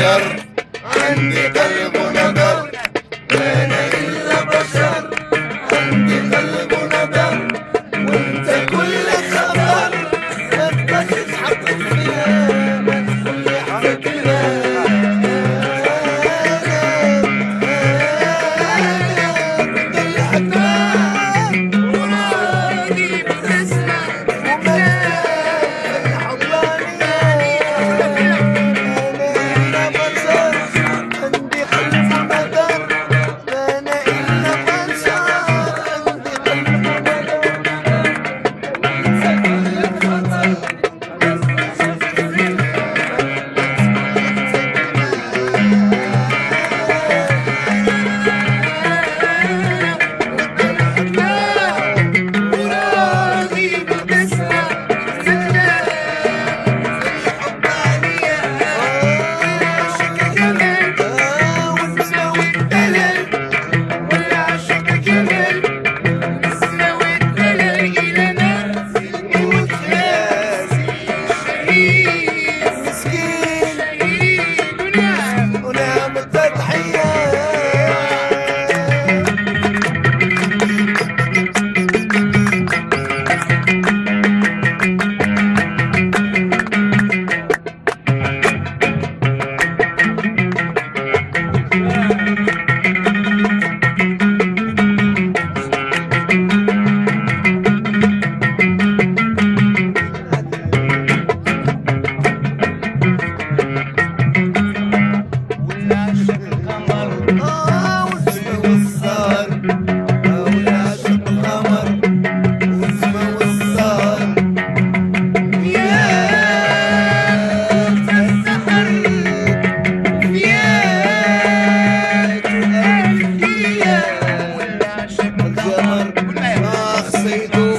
بشر. عندي قلب ونبر أنا إلا بشر. عندي قلب ونبر وأنت كل خبر. ما تبغي تحطك فيها do